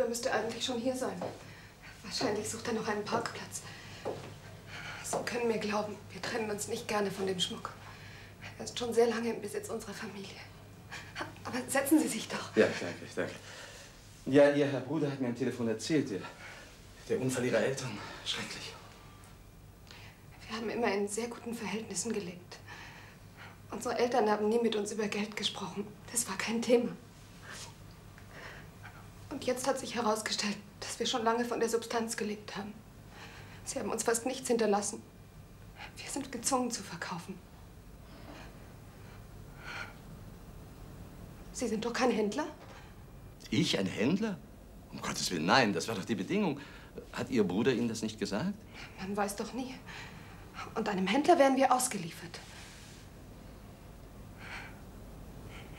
Bruder müsste eigentlich schon hier sein. Wahrscheinlich sucht er noch einen Parkplatz. Sie können mir glauben, wir trennen uns nicht gerne von dem Schmuck. Er ist schon sehr lange im Besitz unserer Familie. Aber setzen Sie sich doch. Ja, danke, danke. Ja, Ihr Herr Bruder hat mir am Telefon erzählt, der, der Unfall Ihrer Eltern. Schrecklich. Wir haben immer in sehr guten Verhältnissen gelebt. Unsere Eltern haben nie mit uns über Geld gesprochen. Das war kein Thema. Und jetzt hat sich herausgestellt, dass wir schon lange von der Substanz gelebt haben. Sie haben uns fast nichts hinterlassen. Wir sind gezwungen zu verkaufen. Sie sind doch kein Händler? Ich, ein Händler? Um Gottes Willen, nein, das war doch die Bedingung. Hat Ihr Bruder Ihnen das nicht gesagt? Man weiß doch nie. Und einem Händler werden wir ausgeliefert.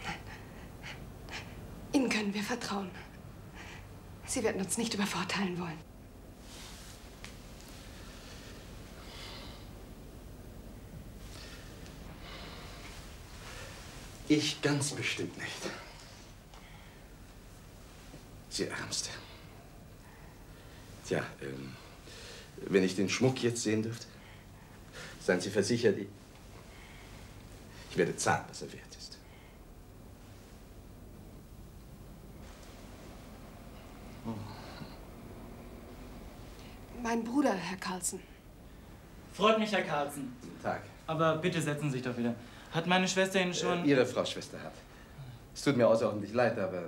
Nein. Ihnen können wir vertrauen. Sie werden uns nicht übervorteilen wollen. Ich ganz bestimmt nicht. Sie Ärmste. Tja, ähm, wenn ich den Schmuck jetzt sehen dürfte, seien Sie versichert, ich, werde zahlen, was er wert ist. Mein Bruder, Herr Carlsen. Freut mich, Herr Carlsen. Guten Tag. Aber bitte setzen Sie sich doch wieder. Hat meine Schwester Ihnen schon... Äh, Ihre Frau Schwester hat. Es tut mir außerordentlich leid, aber...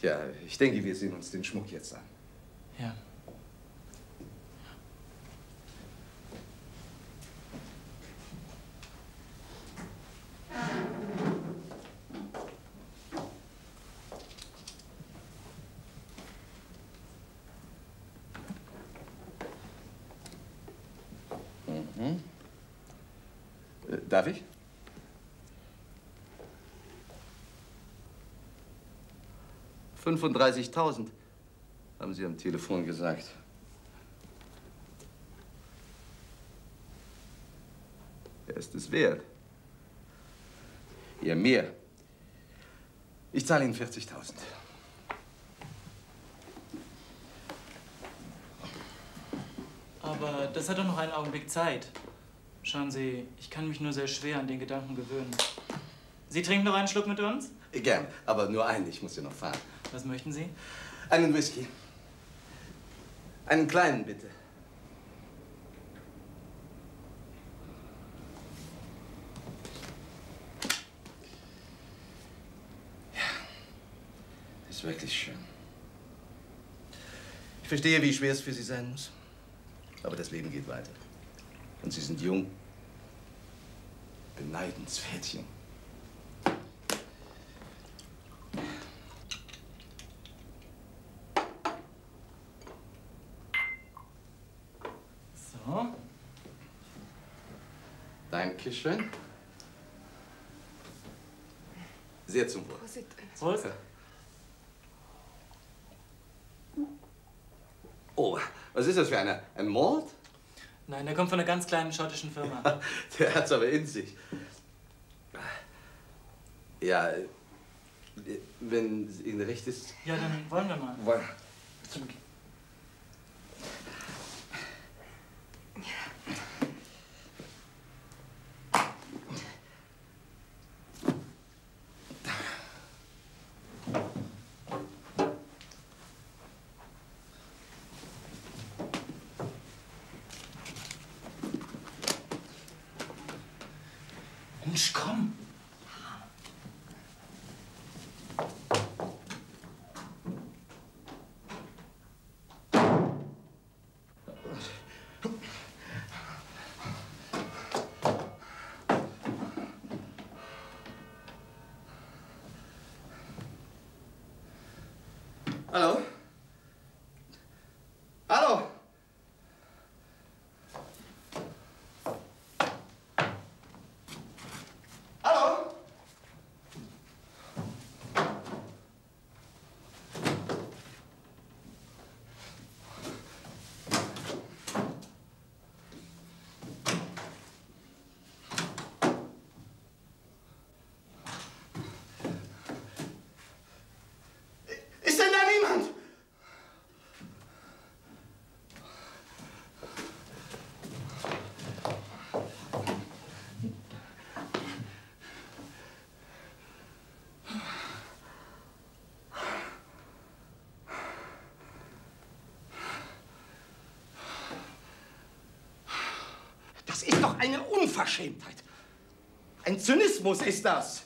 Tja, ich denke, wir sehen uns den Schmuck jetzt an. Ja. Darf ich? Fünfunddreißigtausend, haben Sie am Telefon gesagt. Er ist es wert. Ihr mehr. Ich zahle Ihnen 40.000. Aber das hat doch noch einen Augenblick Zeit. Schauen Sie, ich kann mich nur sehr schwer an den Gedanken gewöhnen. Sie trinken noch einen Schluck mit uns? Gern, aber nur einen, ich muss ja noch fahren. Was möchten Sie? Einen Whisky. Einen kleinen, bitte. Ja, ist wirklich schön. Ich verstehe, wie schwer es für Sie sein muss. Aber das Leben geht weiter. Und Sie sind jung. Beneidenswert jung. So. Dankeschön. Sehr zum Wohl. Prosit. Prost. Oh, was ist das für einer? Ein Mord? Nein, der kommt von einer ganz kleinen schottischen Firma. Der hat's aber in sich. Ja, wenn es Ihnen recht ist. Ja, dann wollen wir mal. Wollen. Mensch, komm. Hallo? Hallo? Hallo? Doch eine Unverschämtheit. Ein Zynismus ist das.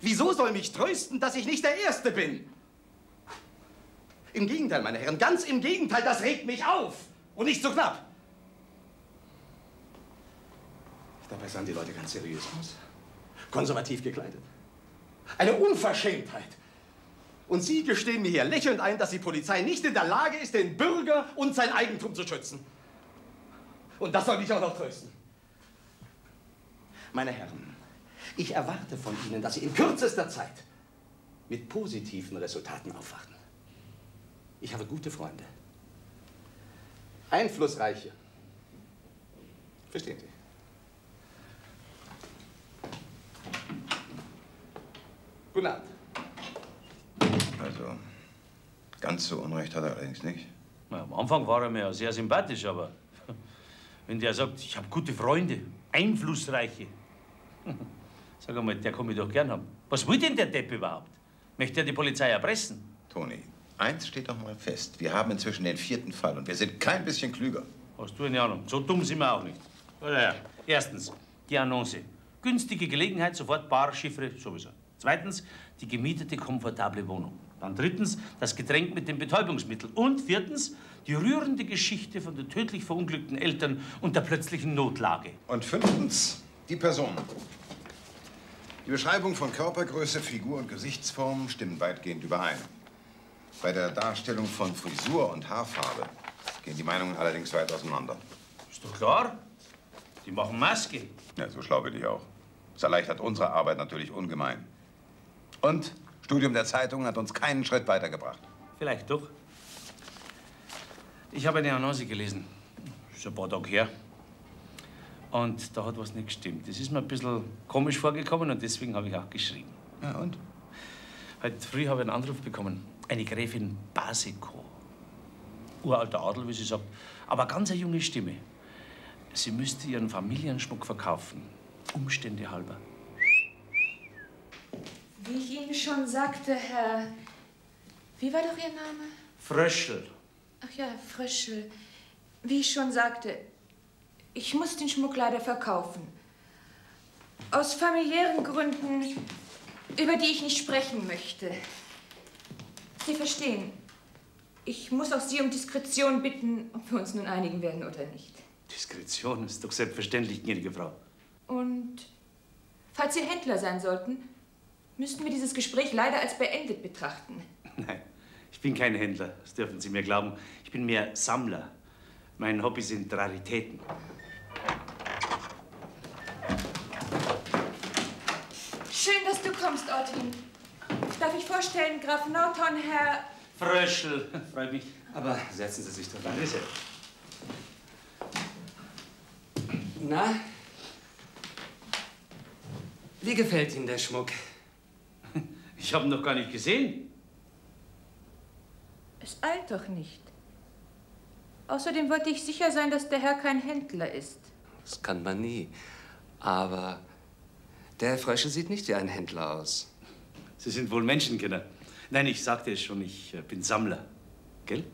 Wieso soll mich trösten, dass ich nicht der Erste bin? Im Gegenteil, meine Herren, ganz im Gegenteil, das regt mich auf. Und nicht so knapp. Dabei sahen die Leute ganz seriös aus. Konservativ gekleidet. Eine Unverschämtheit. Und Sie gestehen mir hier lächelnd ein, dass die Polizei nicht in der Lage ist, den Bürger und sein Eigentum zu schützen. Und das soll mich auch noch trösten. Meine Herren, ich erwarte von Ihnen, dass Sie in kürzester Zeit mit positiven Resultaten aufwarten. Ich habe gute Freunde. Einflussreiche. Verstehen Sie? Guten Abend. Also, ganz so Unrecht hat er allerdings nicht. Na, am Anfang war er mir ja sehr sympathisch, aber wenn der sagt, ich habe gute Freunde, einflussreiche, sag einmal, der kann mich doch gern haben. Was will denn der Depp überhaupt? Möchte er die Polizei erpressen? Toni, eins steht doch mal fest. Wir haben inzwischen den vierten Fall und wir sind kein bisschen klüger. Hast du eine Ahnung? So dumm sind wir auch nicht. Oder? Erstens, die Annonce. Günstige Gelegenheit, sofort Bar, Chiffre, sowieso. Zweitens, die gemietete, komfortable Wohnung. Dann drittens, das Getränk mit dem Betäubungsmittel. Und viertens, die rührende Geschichte von den tödlich verunglückten Eltern und der plötzlichen Notlage. Und fünftens, die Person. Die Beschreibung von Körpergröße, Figur und Gesichtsform stimmen weitgehend überein. Bei der Darstellung von Frisur und Haarfarbe gehen die Meinungen allerdings weit auseinander. Ist doch klar. Die machen Maske. Ja, so schlau bin ich auch. Das erleichtert unsere Arbeit natürlich ungemein. Und Studium der Zeitung hat uns keinen Schritt weitergebracht. Vielleicht doch. Ich habe eine Annonce gelesen. Ist ein paar Tage her. Und da hat was nicht gestimmt. Das ist mir ein bisschen komisch vorgekommen und deswegen habe ich auch geschrieben. Ja, und? Heute früh habe ich einen Anruf bekommen. Eine Gräfin Baseko. Uralter Adel, wie sie sagt. Aber ganz eine junge Stimme. Sie müsste ihren Familienschmuck verkaufen. Umstände halber. Wie ich Ihnen schon sagte, Herr. Wie war doch Ihr Name? Fröschel. Ach ja, Fröschel. Wie ich schon sagte, ich muss den Schmuck leider verkaufen. Aus familiären Gründen, über die ich nicht sprechen möchte. Sie verstehen, ich muss auch Sie um Diskretion bitten, ob wir uns nun einigen werden oder nicht. Diskretion ist doch selbstverständlich, gnädige Frau. Und falls Sie Händler sein sollten, müssten wir dieses Gespräch leider als beendet betrachten. Nein, ich bin kein Händler, das dürfen Sie mir glauben. Ich bin mehr Sammler. Mein Hobby sind Raritäten. Schön, dass du kommst, Ortin. Darf ich vorstellen, Graf Norton, Herr... Fröschel, freut mich. Aber setzen Sie sich doch Danke sehr. Na? Wie gefällt Ihnen der Schmuck? Ich habe ihn noch gar nicht gesehen. Es eilt doch nicht. Außerdem wollte ich sicher sein, dass der Herr kein Händler ist. Das kann man nie. Aber der Herr Fröschel sieht nicht wie ein Händler aus. Sie sind wohl Menschenkenner. Nein, ich sagte es schon, ich äh, bin Sammler. Gell?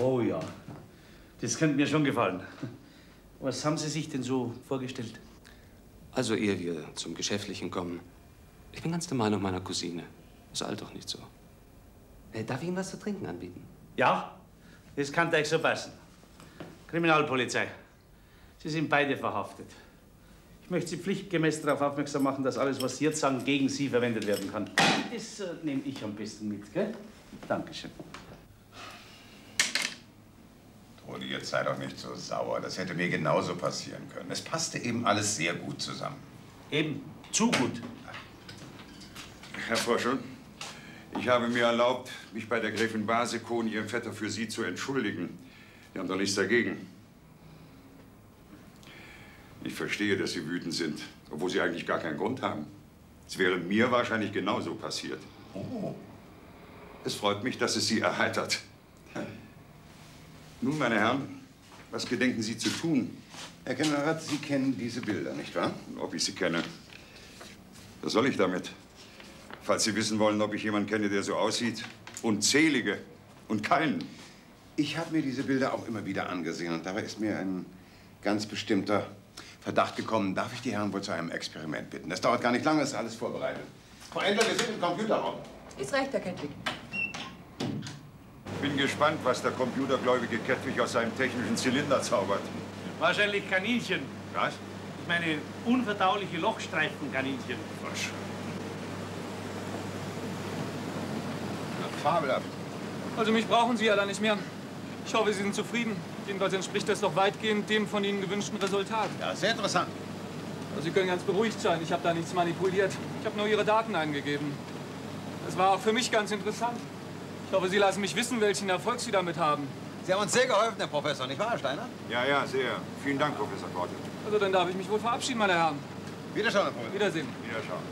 Oh ja, das könnte mir schon gefallen. Was haben Sie sich denn so vorgestellt? Also, ehe wir zum Geschäftlichen kommen, ich bin ganz der Meinung meiner Cousine. Ist alt doch nicht so. Äh, darf ich Ihnen was zu trinken anbieten? Ja, das kann euch so passen. Kriminalpolizei. Sie sind beide verhaftet. Ich möchte Sie pflichtgemäß darauf aufmerksam machen, dass alles, was Sie jetzt sagen, gegen Sie verwendet werden kann. Das äh, nehme ich am besten mit, gell? Dankeschön. Rudi, jetzt sei doch nicht so sauer. Das hätte mir genauso passieren können. Es passte eben alles sehr gut zusammen. Eben, zu gut. Herr Fröschel, ich habe mir erlaubt, mich bei der Gräfin Baseko und ihrem Vetter für Sie zu entschuldigen. Sie haben doch nichts dagegen. Ich verstehe, dass Sie wütend sind, obwohl Sie eigentlich gar keinen Grund haben. Es wäre mir wahrscheinlich genauso passiert. Oh. Es freut mich, dass es Sie erheitert. Nun, meine Herren, was gedenken Sie zu tun? Herr General, Sie kennen diese Bilder, nicht wahr? Ob ich sie kenne. Was soll ich damit? Falls Sie wissen wollen, ob ich jemanden kenne, der so aussieht. Unzählige. Und keinen. Ich habe mir diese Bilder auch immer wieder angesehen und dabei ist mir ein ganz bestimmter Verdacht gekommen. Darf ich die Herren wohl zu einem Experiment bitten? Das dauert gar nicht lange, ist alles vorbereitet. Frau Endler, wir sind im Computerraum. Ist recht, Herr Kettwig. Bin gespannt, was der computergläubige Kettwig aus seinem technischen Zylinder zaubert. Wahrscheinlich Kaninchen. Was? Ich meine, unverdauliche Lochstreifenkaninchen. Was? Fabelhaft. Also mich brauchen Sie ja da nicht mehr. Ich hoffe, Sie sind zufrieden. Jedenfalls entspricht das doch weitgehend dem von Ihnen gewünschten Resultat. Ja, sehr interessant. Also Sie können ganz beruhigt sein. Ich habe da nichts manipuliert. Ich habe nur Ihre Daten eingegeben. Es war auch für mich ganz interessant. Ich hoffe, Sie lassen mich wissen, welchen Erfolg Sie damit haben. Sie haben uns sehr geholfen, Herr Professor, nicht wahr, Herr Steiner? Ja, ja, sehr. Vielen Dank, Professor Korte. Also dann darf ich mich wohl verabschieden, meine Herren. Wiederschauen, Herr Professor. Wiedersehen. Wiederschauen.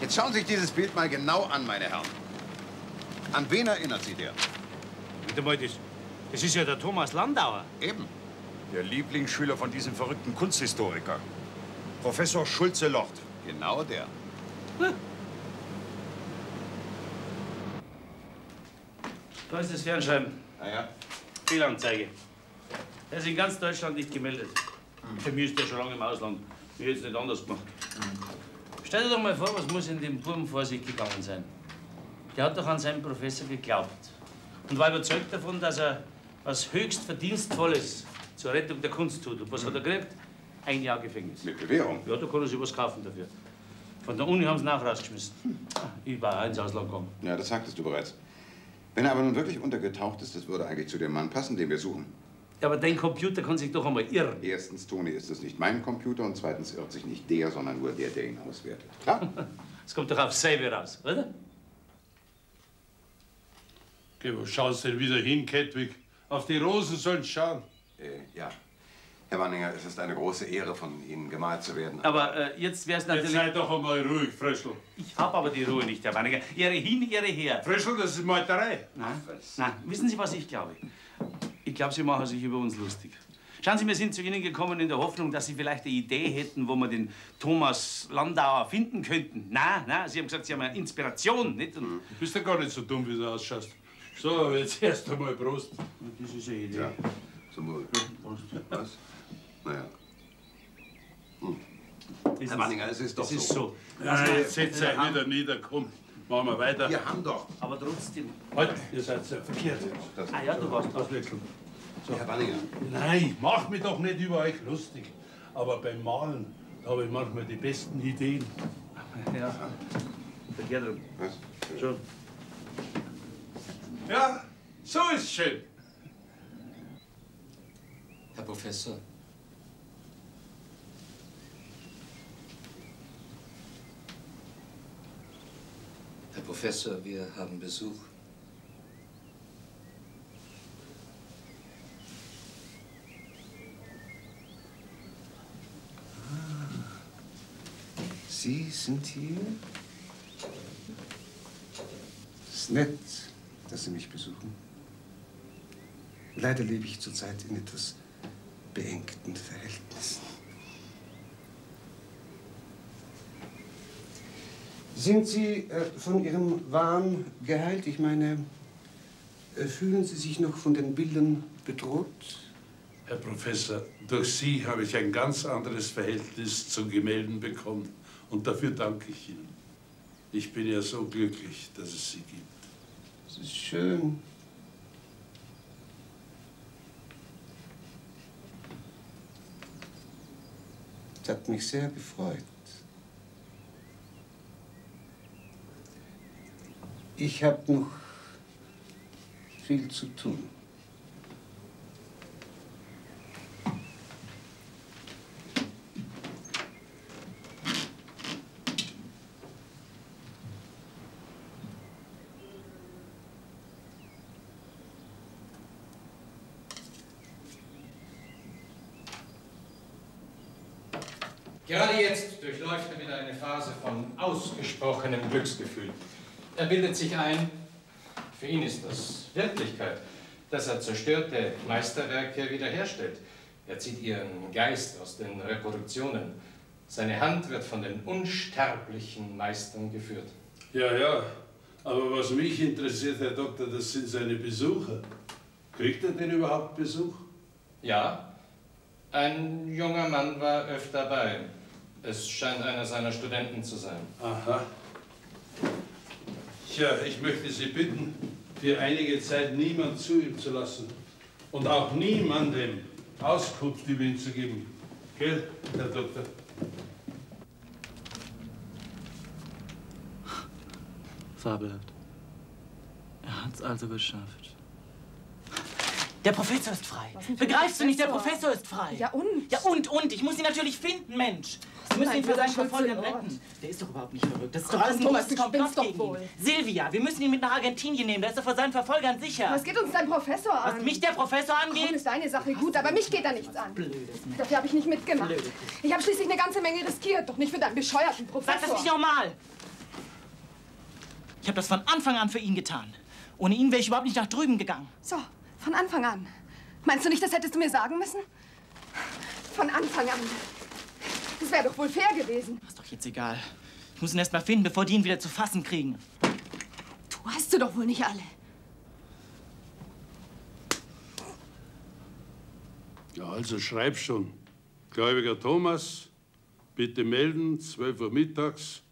Jetzt schauen Sie sich dieses Bild mal genau an, meine Herren. An wen erinnert Sie der? Bitte mal, das, das ist ja der Thomas Landauer. Eben. Der Lieblingsschüler von diesem verrückten Kunsthistoriker. Professor Schulze-Locht. Genau der. Da ist das Fernschreiben. Ah ja. Fehlanzeige. Er ist in ganz Deutschland nicht gemeldet. Für mich ist der schon lange im Ausland. Ich hätte es nicht anders gemacht. Stell dir doch mal vor, was muss in dem Buben vor sich gegangen sein. Der hat doch an seinen Professor geglaubt. Und war überzeugt davon, dass er was höchst Verdienstvolles zur Rettung der Kunst tut. Und was hat er gekriegt? Ein Jahr Gefängnis. Mit Bewährung. Ja, da kann er sich was kaufen dafür. Von der Uni haben sie ihn auch rausgeschmissen. Ich war auch ins Ausland gegangen. Ja, das sagtest du bereits. Wenn er aber nun wirklich untergetaucht ist, das würde eigentlich zu dem Mann passen, den wir suchen. Ja, aber dein Computer kann sich doch einmal irren. Erstens, Toni, ist es nicht mein Computer und zweitens irrt sich nicht der, sondern nur der, der ihn auswertet. Klar? Es kommt doch auf selber raus, oder? Geh, wo schaust du denn wieder hin, Kettwig? Auf die Rosen sollst schauen. Äh, ja. Herr Wanninger, es ist eine große Ehre, von Ihnen gemalt zu werden. Aber äh, jetzt wär's Jetzt natürlich. sei doch einmal ruhig, Fröschl. Ich hab aber die Ruhe nicht, Herr Wanniger. Ihre hin, Ihre her. Fröschl, das ist Meuterei. Nein, nein. Wissen Sie, was ich glaube? Ich glaube, Sie machen sich über uns lustig. Schauen Sie, wir sind zu Ihnen gekommen in der Hoffnung, dass Sie vielleicht eine Idee hätten, wo wir den Thomas Landauer finden könnten. Nein, nein, Sie haben gesagt, Sie haben eine Inspiration, nicht? Und Du bist ja gar nicht so dumm, wie du ausschaust. So, jetzt erst einmal Prost. das ist eine Idee. Ja. Zum Wohl. Was? Naja. Herr Wanninger, es ist doch Das ist so. so. Nein, jetzt setzt euch wieder nieder, komm. Machen wir weiter. Wir haben doch. Aber trotzdem. Halt, ihr seid ja verkehrt. Das, Ah ja, du warst da. Auswechseln. Herr Wanninger, Nein, mach mich doch nicht über euch lustig. Aber beim Malen habe ich manchmal die besten Ideen. Ja. Verkehrt rum. was? Schon. Ja, so ist schön. Herr Professor. Herr Professor, wir haben Besuch. Sie sind hier? Es ist nett, dass Sie mich besuchen. Leider lebe ich zurzeit in etwas beengten Verhältnissen. Sind Sie äh, von Ihrem Wahn geheilt? Ich meine, äh, fühlen Sie sich noch von den Bildern bedroht? Herr Professor, durch Sie habe ich ein ganz anderes Verhältnis zu Gemälden bekommen. Und dafür danke ich Ihnen. Ich bin ja so glücklich, dass es Sie gibt. Das ist schön. Das hat mich sehr gefreut. Ich habe noch viel zu tun. Gerade jetzt durchläuft er wieder eine Phase von ausgesprochenem Glücksgefühl. Er bildet sich ein, Für ihn ist das Wirklichkeit, dass er zerstörte Meisterwerke wiederherstellt. Er zieht ihren Geist aus den Reproduktionen. Seine Hand wird von den unsterblichen Meistern geführt. Ja, ja. Aber was mich interessiert, Herr Doktor, das sind seine Besucher. Kriegt er denn überhaupt Besuch? Ja, ein junger Mann war öfter bei. Es scheint einer seiner Studenten zu sein. Aha. Tja, ich möchte Sie bitten, für einige Zeit niemand zu ihm zu lassen und auch niemandem Auskunft über ihn zu geben. Gell, Herr Doktor? Fabelhaft. Er hat's also geschafft. Der Professor ist frei. Begreifst du nicht, der Professor ist frei. Ja und? Ja und, und. Ich muss ihn natürlich finden, Mensch. Sie müssen ihn für seinen Verfolgern retten. Der ist doch überhaupt nicht verrückt. Das ist doch alles du spinnst Komplott doch gegen wohl. ihn. Silvia, wir müssen ihn mit nach Argentinien nehmen. Da ist er vor seinen Verfolgern sicher. Was geht uns dein Professor an? Was mich der Professor angeht? Komm, ist deine Sache gut, aber mich geht da nichts an. Dafür habe ich nicht mitgemacht. Ich habe schließlich eine ganze Menge riskiert, doch nicht für deinen bescheuerten Professor. Sag das nicht nochmal. Ich habe das von Anfang an für ihn getan. Ohne ihn wäre ich überhaupt nicht nach drüben gegangen. So, von Anfang an. Meinst du nicht, das hättest du mir sagen müssen? Von Anfang an. Das wäre doch wohl fair gewesen. Ist doch jetzt egal. Ich muss ihn erst mal finden, bevor die ihn wieder zu fassen kriegen. Du hast du doch wohl nicht alle. Ja, also schreib schon. Gläubiger Thomas, bitte melden, 12 Uhr mittags.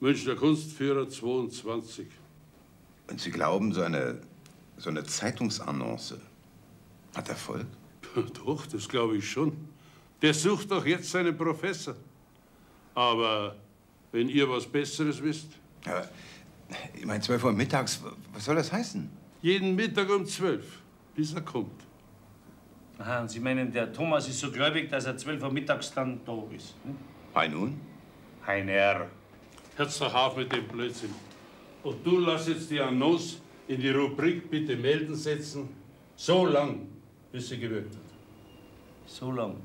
Münchner Kunstführer 22. Und Sie glauben, so eine, so eine Zeitungsannonce hat Erfolg? Doch, das glaube ich schon. Der sucht doch jetzt seinen Professor. Aber wenn ihr was Besseres wisst. Aber, ich meine, 12 Uhr mittags, was soll das heißen? Jeden Mittag um 12, bis er kommt. Aha, und Sie meinen, der Thomas ist so gläubig, dass er 12 Uhr mittags dann da ist. Ne? Hi nun? Heiner. Hört's doch auf mit dem Blödsinn. Und du lass jetzt die Annonce in die Rubrik Bitte melden setzen. So lang, bis sie gewirkt hat. So lang?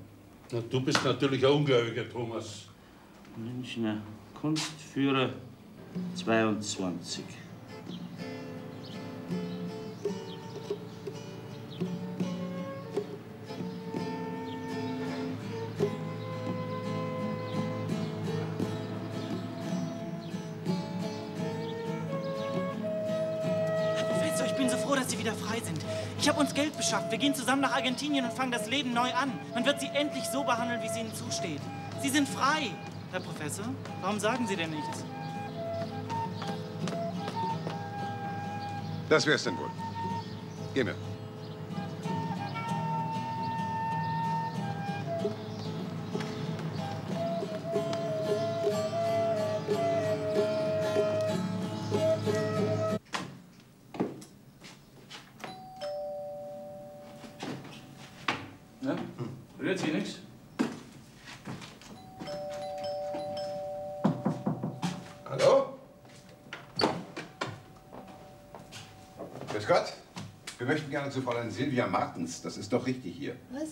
Na, du bist natürlich ein Ungläubiger, Thomas. Münchner Kunstführer 22. bin so froh, dass Sie wieder frei sind. Ich habe uns Geld beschafft. Wir gehen zusammen nach Argentinien und fangen das Leben neu an. Man wird Sie endlich so behandeln, wie es Ihnen zusteht. Sie sind frei. Herr Professor, warum sagen Sie denn nichts? Das wär's denn wohl. Geh mir. Grüß Gott. Wir möchten gerne zu Fräulein Silvia Martens. Das ist doch richtig hier. Was?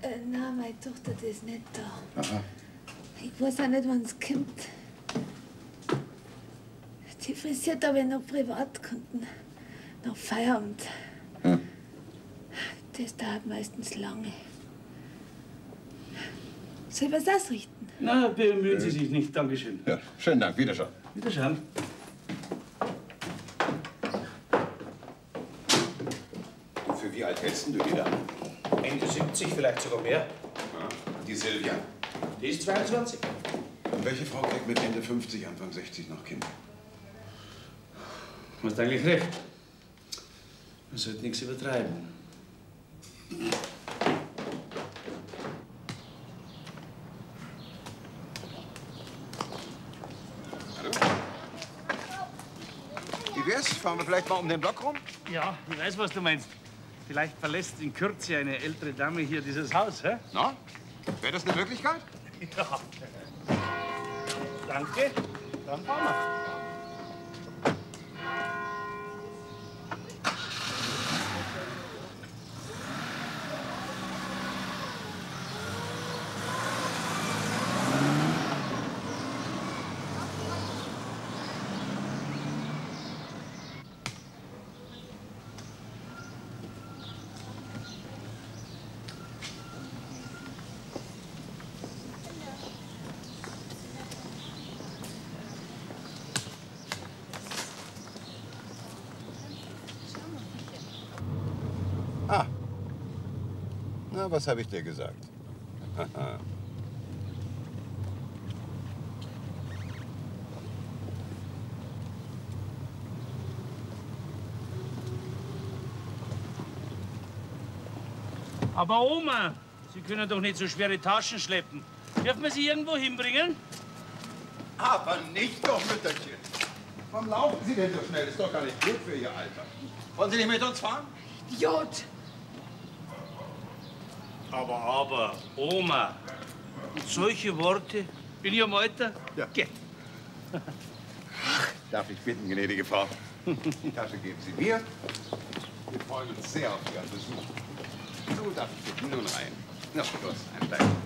Äh, nein, meine Tochter, die ist nicht da. Aha. Ich weiß auch nicht, wann es kommt. Die frisiert aber noch Privatkunden. Nach Feierabend. Hm. Das dauert meistens lange. Soll ich was ausrichten? Na, bemühen Sie sich nicht. Dankeschön. Ja, schönen Dank. Wiederschauen. Wiederschauen. Für wie alt hältst du die da? Ende 70, vielleicht sogar mehr. Die Silvia. Die ist 22. Und welche Frau kriegt mit Ende 50, Anfang 60 noch Kinder? Du hast eigentlich recht. Man sollte nichts übertreiben. Wie wär's? Fahren wir vielleicht mal um den Block rum? Ja, ich weiß, was du meinst. Vielleicht verlässt in Kürze eine ältere Dame hier dieses Haus, hä? Na? Wäre das eine Möglichkeit? Ja. Danke. Dann fahren wir. Na, was habe ich dir gesagt? Aber Oma, Sie können doch nicht so schwere Taschen schleppen. Dürfen wir Sie irgendwo hinbringen? Aber nicht doch, Mütterchen. Warum laufen Sie denn so schnell? Ist doch gar nicht gut für Ihr Alter. Wollen Sie nicht mit uns fahren? Idiot! Aber, aber, Oma, und solche Worte in Ihrem Alter? Ja. Geht. Darf ich bitten, gnädige Frau? Die Tasche geben Sie mir. Wir freuen uns sehr auf Ihren Besuch. So darf ich bitten, nun rein. Na, los, ein Bleib.